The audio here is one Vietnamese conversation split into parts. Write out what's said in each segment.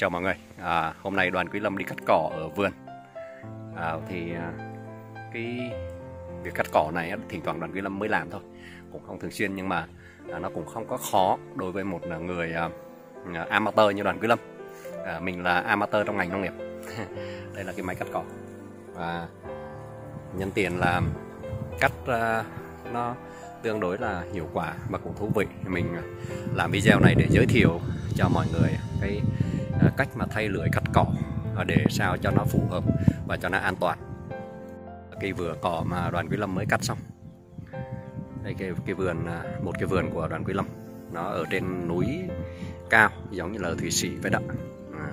Chào mọi người, à, hôm nay đoàn Quý Lâm đi cắt cỏ ở vườn. À, Thì à, cái việc cắt cỏ này thỉnh thoảng đoàn Quý Lâm mới làm thôi. Cũng không thường xuyên nhưng mà à, nó cũng không có khó đối với một à, người à, à, amateur như đoàn Quý Lâm. À, Mình là amateur trong ngành nông nghiệp. Đây là cái máy cắt cỏ. Và nhân tiền là cắt à, nó tương đối là hiệu quả và cũng thú vị. Mình làm video này để giới thiệu cho mọi người cái À, cách mà thay lưỡi cắt cỏ à, để sao cho nó phù hợp và cho nó an toàn. Cây vừa cỏ mà đoàn quý lâm mới cắt xong. Đây cái, cái vườn à, một cái vườn của đoàn quý lâm. Nó ở trên núi cao giống như là thủy sĩ vậy đó. À,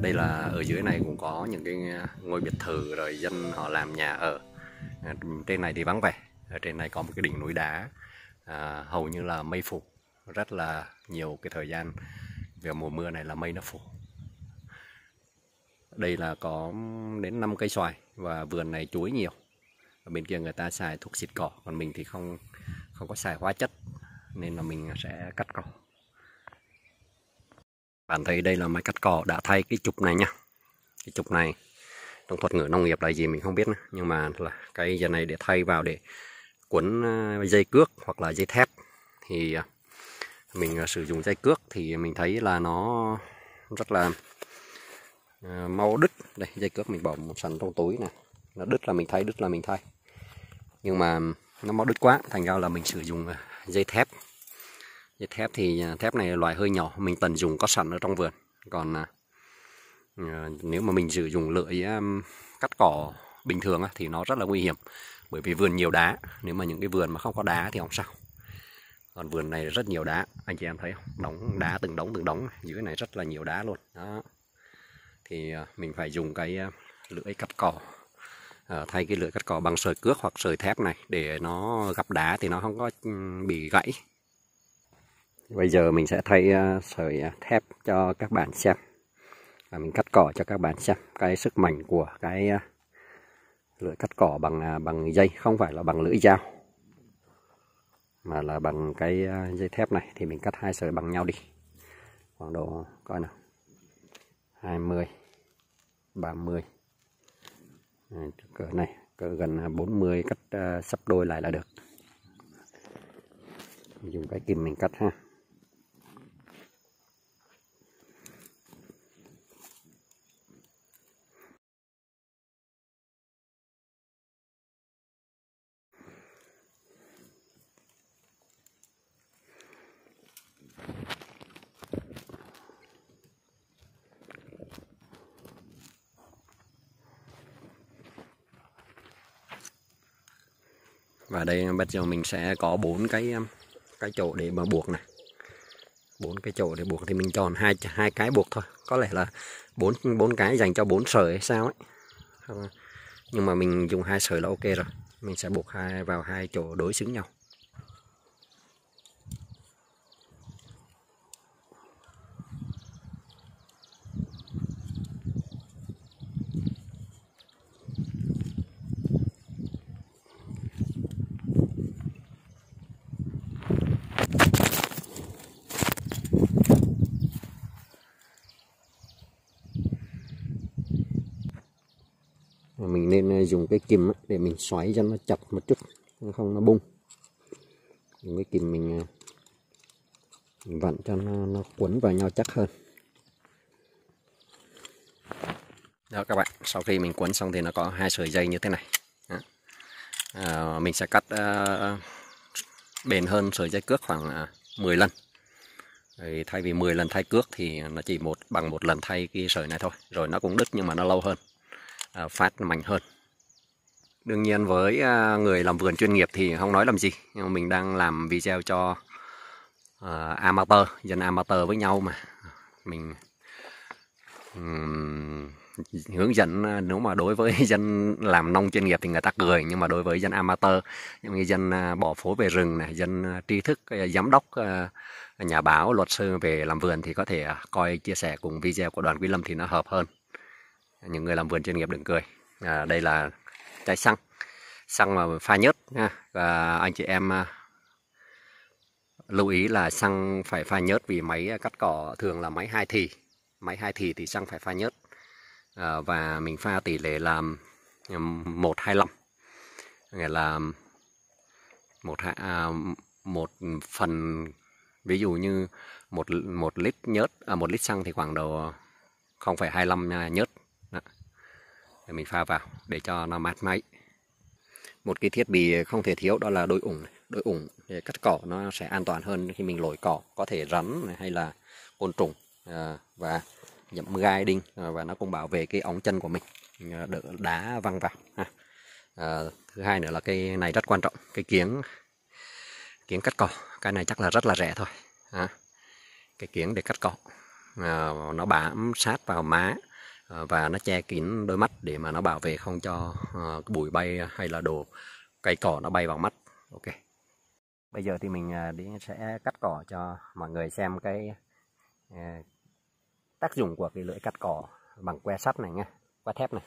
đây là ở dưới này cũng có những cái ngôi biệt thự rồi dân họ làm nhà ở. À, trên này thì vắng vẻ ở trên này có một cái đỉnh núi đá à, hầu như là mây phủ. Rất là nhiều cái thời gian về mùa mưa này là mây nó phủ đây là có đến 5 cây xoài và vườn này chuối nhiều ở bên kia người ta xài thuốc xịt cỏ, còn mình thì không không có xài hóa chất, nên là mình sẽ cắt cỏ bạn thấy đây là máy cắt cỏ đã thay cái trục này nha cái trục này, trong thuật ngữ nông nghiệp là gì mình không biết nữa. nhưng mà là cái giờ này để thay vào để cuốn ờ, dây cước hoặc là dây thép thì ờ, mình ờ, sử dụng dây cước thì mình thấy là nó rất là à, mau đứt. Đây dây cước mình bỏ một sẵn trong túi này. Nó đứt là mình thay đứt là mình thay. Nhưng mà nó mau đứt quá thành ra là mình sử dụng à, dây thép. Dây thép thì à, thép này loại hơi nhỏ mình tận dụng có sẵn ở trong vườn. Còn à, à nếu mà mình sử dụng lưỡi cắt cỏ bình thường thì nó rất là nguy hiểm. Bởi vì vườn nhiều đá nếu mà những cái vườn mà không có đá thì không sao. Còn vườn này rất nhiều đá anh chị em thấy không? Đóng đá từng đống từng đống dưới này rất là nhiều đá luôn. Đó thì à, mình phải dùng cái à, lưỡi cắt cỏ à, thay cái lưỡi cắt cỏ bằng sợi cước hoặc sợi thép này để nó gặp đá thì nó không có bị gãy. Bây giờ mình sẽ thay à, sợi thép cho các bạn xem. Và mình cắt cỏ cho các bạn xem cái sức mạnh của cái lưỡi cắt cỏ bằng bằng dây không phải là bằng lưỡi dao mà là bằng cái dây thép này. Thì mình cắt hai sợi bằng nhau đi. Khoảng độ coi nào. 20 30 Đấy, cỡ này cỡ gần 40 cắt uh, sắp đôi lại là được. Dùng cái kìm mình cắt ha. Và đây, bây giờ mình sẽ có bốn cái um, cái chỗ để mà buộc này. Bốn cái chỗ để buộc thì mình chọn hai hai cái buộc thôi. Có lẽ là bốn bốn cái dành cho bốn sợi hay sao ấy. Ờ, nhưng mà mình dùng hai sợi là ok rồi. Mình sẽ buộc hai, vào hai chỗ đối xứng nhau mình nên à, dùng cái kìm để mình xoáy cho nó chặt một chút không nó bung. Dùng cái kìm mình, mình vặn cho nó, nó cuốn vào nhau chắc hơn. Đó các bạn sau khi mình cuốn xong thì nó có hai sợi dây như thế này. À, mình sẽ cắt uh, bền hơn sợi dây cước khoảng uh, 10 lần. Thay vì 10 lần thay cước thì nó chỉ một bằng một lần thay cái sợi này thôi. Rồi nó cũng đứt nhưng mà nó lâu hơn. À, phát mạnh hơn. Đương nhiên với à, người làm vườn chuyên nghiệp thì không nói làm gì nhưng mà mình đang làm video cho uh, amateur dân amateur với nhau mà. Mình um, hướng dẫn nếu mà đối với dân làm nông chuyên nghiệp thì người ta cười nhưng mà đối với dân amateur như dân bỏ phố về rừng này dân tri thức giám đốc nhà báo luật sư về làm vườn thì có thể coi chia sẻ cùng video của đoàn Quý Lâm thì nó hợp hơn những người làm vườn chuyên nghiệp đừng cười. À, đây là chai xăng. Xăng mà pha nhớt nha. Và anh chị em à, lưu ý là xăng phải pha nhớt vì máy cắt cỏ thường là máy hai thì. Máy hai thì thì xăng phải pha nhớt. À, và mình pha tỷ lệ là một hai năm nghĩa là một à, một phần ví dụ như một một lít nhớt à, một lít xăng thì khoảng độ 0,25 nhớt. Để mình pha vào để cho nó mát máy. Một cái thiết bị không thể thiếu đó là đôi ủng đôi ủng để cắt cỏ nó sẽ an toàn hơn khi mình lội cỏ có thể rắn hay là côn trùng à, và nhậm gai đinh à, và nó cũng bảo vệ cái ống chân của mình à, đỡ đá văng vào. À, thứ hai nữa là cái này rất quan trọng cái kiếng kiếng cắt cỏ. Cái này chắc là rất là rẻ thôi cái kiếng để cắt cỏ à, nó bám sát vào má Ờ, và nó che kín đôi mắt để mà nó bảo vệ không cho ờ, bụi bay hay là đồ cây cỏ nó bay vào mắt. Ok. Bây giờ thì mình à, đi, sẽ cắt cỏ cho mọi người xem cái à, tác dụng của cái lưỡi cắt cỏ bằng que sắt này nhé que thép này.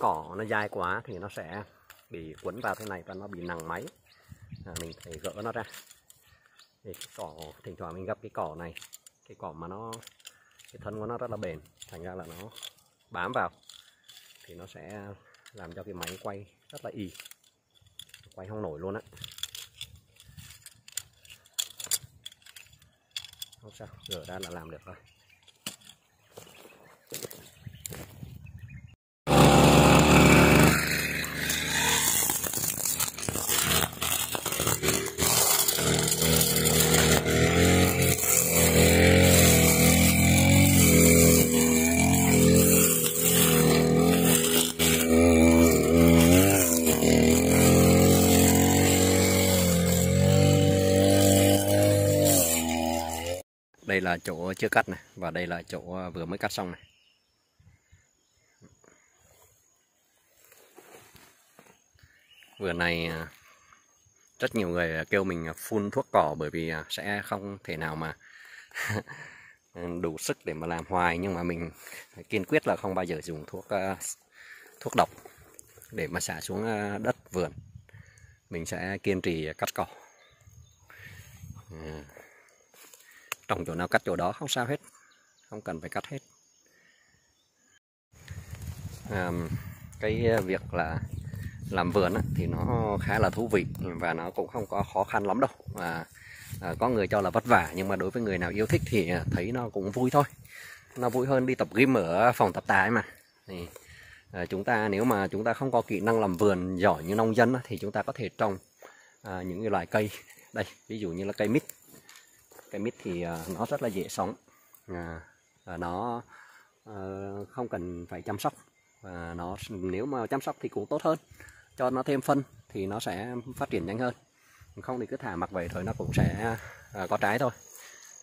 Cỏ nó dài quá thì nó sẽ bị quấn vào thế này và nó bị nặng máy. À, mình phải gỡ nó ra. Thì cái cỏ thỉnh thoảng mình gặp cái cỏ này cái cỏ mà nó cái thân của nó rất là bền thành ra là nó bám vào thì nó sẽ làm cho cái máy quay rất là y quay không nổi luôn á. Không sao gỡ ra là làm được rồi. Đây là chỗ chưa cắt này, và đây là chỗ à, vừa mới cắt xong này. Vừa này à, rất nhiều người à, kêu mình phun thuốc cỏ bởi vì sẽ không thể nào mà đủ sức để mà làm hoài, nhưng mà mình kiên quyết là không bao giờ dùng thuốc thuốc độc để mà xả xuống đất vườn. Mình sẽ kiên trì cắt cỏ trồng chỗ nào cắt chỗ đó không sao hết. Không cần phải cắt hết. À, cái việc là làm vườn á, thì nó khá là thú vị và nó cũng không có khó khăn lắm đâu. À, à, có người cho là vất vả nhưng mà đối với người nào yêu thích thì à, thấy nó cũng vui thôi. Nó vui hơn đi tập gym ở phòng tập tài mà. Thì à, chúng ta nếu mà chúng ta không có kỹ năng làm vườn giỏi như nông dân á, thì chúng ta có thể trồng à, những cái loại cây. Đây ví dụ như là cây mít cây mít thì ờ, nó rất là dễ sống. À, nó à, không cần phải chăm sóc. Và nó nếu mà chăm sóc thì cũng tốt hơn. Cho nó thêm phân thì nó sẽ phát triển nhanh hơn. Không thì cứ thả mặc vậy thôi nó cũng sẽ ờ, có trái thôi.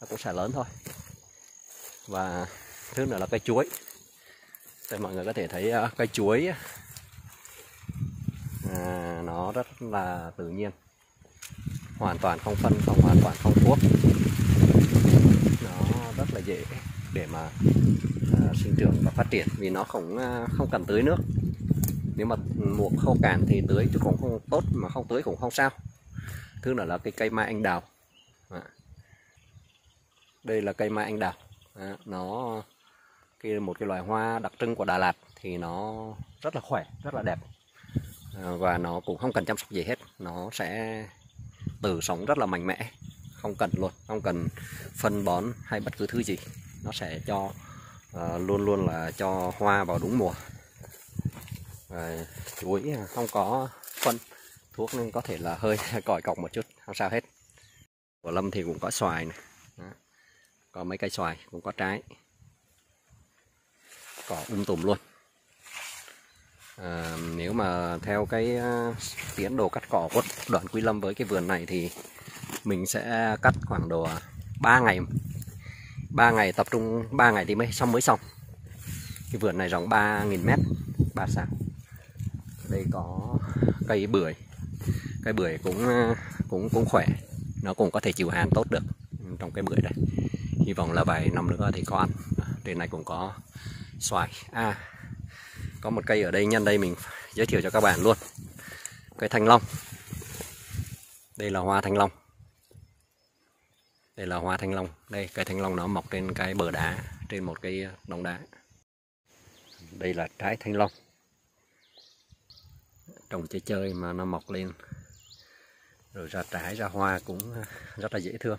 Nó cũng sẽ lớn thôi. Và thứ nữa là cây chuối. Đây mọi người có thể thấy cây chuối à, nó rất là tự nhiên hoàn toàn không phân không hoàn toàn không thuốc nó rất là dễ để mà uh, sinh trưởng và phát triển vì nó không uh, không cần tưới nước. Nếu mà mùa khô cạn thì tưới chứ cũng không tốt mà không tưới cũng không sao. Thứ nữa là cái cây mai anh đào. À. đây là cây mai anh đào. À, nó cái một cái loài hoa đặc trưng của Đà Lạt thì nó rất là khỏe rất là đẹp. À, và nó cũng không cần chăm sóc gì hết. Nó sẽ tự sống rất là mạnh mẽ. Không cần luôn không cần phân bón hay bất cứ thứ gì. Nó sẽ cho uh, luôn luôn là cho hoa vào đúng mùa. Và chuối ờ, không có phân thuốc nên có thể là hơi còi cọc một chút không sao hết. Của lâm thì cũng có xoài này. Đó. có mấy cây xoài cũng có trái. Cỏ um tùm luôn à, nếu mà theo cái ờ, tiến độ cắt cỏ của đoạn Quy Lâm với cái vườn này thì mình sẽ cắt khoảng độ 3 ngày. 3 ngày tập trung 3 ngày thì mới xong mới xong. Cái vườn này rộng 3.000 mét ba xã đây có cây bưởi. Cây bưởi cũng ờ, cũng cũng khỏe. Nó cũng có thể chịu hàn tốt được trong cái bưởi đây. Hy vọng là vài năm nữa thì có ăn. Trên này cũng có xoài. À có một cây ở đây, nhân đây mình giới thiệu cho các bạn luôn. Cây thanh long. Đây là hoa thanh long. Đây là hoa thanh long. Đây, cây thanh long nó mọc trên cái bờ đá, trên một cái đống đá. Đây là trái thanh long. Trồng chơi chơi mà nó mọc lên. Rồi ra trái, ra hoa cũng rất là dễ thương.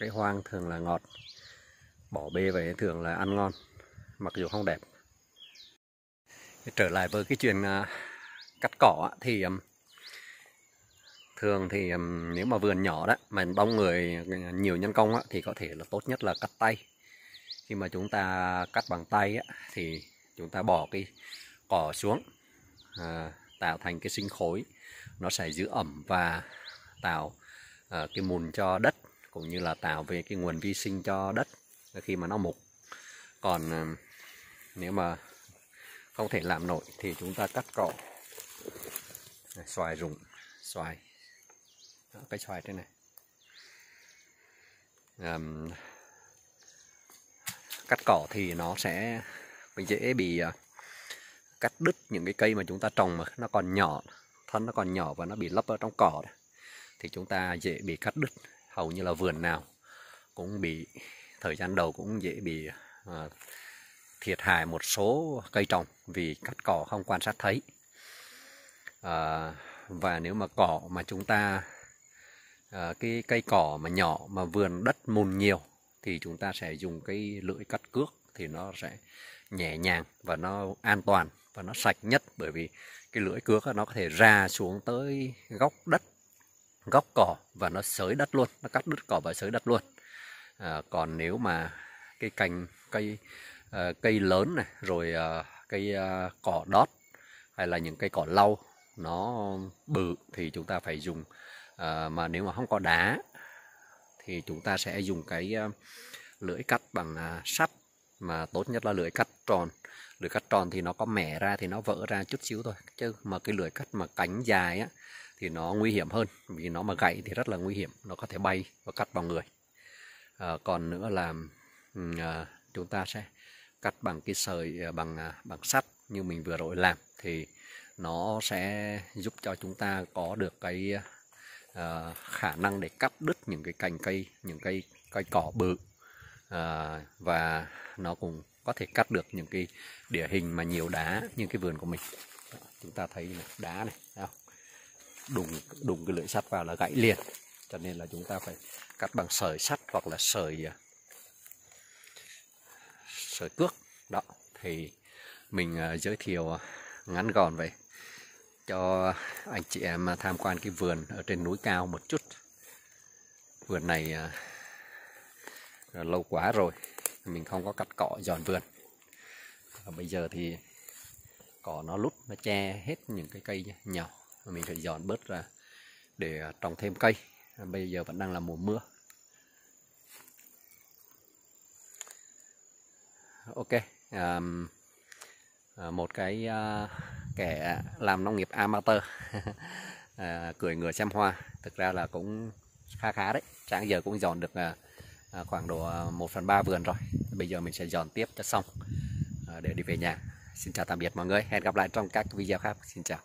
Cái hoang thường là ngọt. Bỏ bê về thường là ăn ngon mặc dù không đẹp. Trở lại với cái chuyện à, cắt cỏ thì thường thì nếu mà vườn nhỏ đó mà đông người à, nhiều nhân công thì có thể là tốt nhất là cắt tay. Khi mà chúng ta cắt bằng tay á, thì chúng ta bỏ cái cỏ xuống à, tạo thành cái sinh khối. Nó sẽ giữ ẩm và tạo à, cái mùn cho đất cũng như là tạo về cái nguồn vi sinh cho đất khi mà nó mục. Còn nếu mà không thể làm nổi thì chúng ta cắt cỏ. Xoài rụng xoài. Đó, cái xoài thế này. Um, cắt cỏ thì nó sẽ dễ bị uh, cắt đứt những cái cây mà chúng ta trồng mà nó còn nhỏ thân nó còn nhỏ và nó bị lấp ở trong cỏ thì chúng ta dễ bị cắt đứt. Hầu như là vườn nào cũng bị thời gian đầu cũng dễ bị uh, thiệt hại một số cây trồng vì cắt cỏ không quan sát thấy. À, và nếu mà cỏ mà chúng ta à, cái cây cỏ mà nhỏ mà vườn đất mùn nhiều thì chúng ta sẽ dùng cái lưỡi cắt cước thì nó sẽ nhẹ nhàng và nó an toàn và nó sạch nhất bởi vì cái lưỡi cước nó có thể ra xuống tới góc đất góc cỏ và nó sới đất luôn nó cắt đứt cỏ và sới đất luôn. À, còn nếu mà cái cành cây uh, cây lớn này rồi uh, cây uh, cỏ đót hay là những cây cỏ lau nó bự thì chúng ta phải dùng. Uh, mà nếu mà không có đá thì chúng ta sẽ dùng cái uh, lưỡi cắt bằng uh, sắt mà tốt nhất là lưỡi cắt tròn. Lưỡi cắt tròn thì nó có mẻ ra thì nó vỡ ra chút xíu thôi chứ mà cái lưỡi cắt mà cánh dài á thì nó nguy hiểm hơn vì nó mà gãy thì rất là nguy hiểm nó có thể bay và cắt vào người. À, còn nữa là à, chúng ta sẽ cắt bằng cái sợi à, bằng à, bằng sắt như mình vừa rồi làm thì nó sẽ giúp cho chúng ta có được cái uh, khả năng để cắt đứt những cái cành cây những cây cây cỏ bự uh, và nó cũng có thể cắt được những cái địa hình mà nhiều đá như cái vườn của mình chúng ta thấy này, đá này không? đùng đùng cái lưỡi sắt vào là gãy liền cho nên là chúng ta phải cắt bằng sợi sắt hoặc là sợi sợi cước. Đó, thì mình à, giới thiệu à, ngắn gọn vậy cho anh chị em à, tham quan cái vườn ở trên núi cao một chút. Vườn này lâu quá rồi, mình không có cắt cỏ dọn vườn. Và bây giờ thì cỏ nó lút, nó che hết những cái cây nhỏ. Mình phải dọn bớt ra để trồng thêm cây. Bây giờ vẫn đang là mùa mưa. Ok um, một cái uh, kẻ làm nông nghiệp amateur. Uh, cười ngựa xem hoa. Thực ra là cũng khá khá đấy. Sáng giờ cũng dọn được uh, khoảng độ 1 phần 3 vườn rồi. Bây giờ mình sẽ dọn tiếp cho xong uh, để đi về nhà. Xin chào tạm biệt mọi người. Hẹn gặp lại trong các video khác. Xin chào.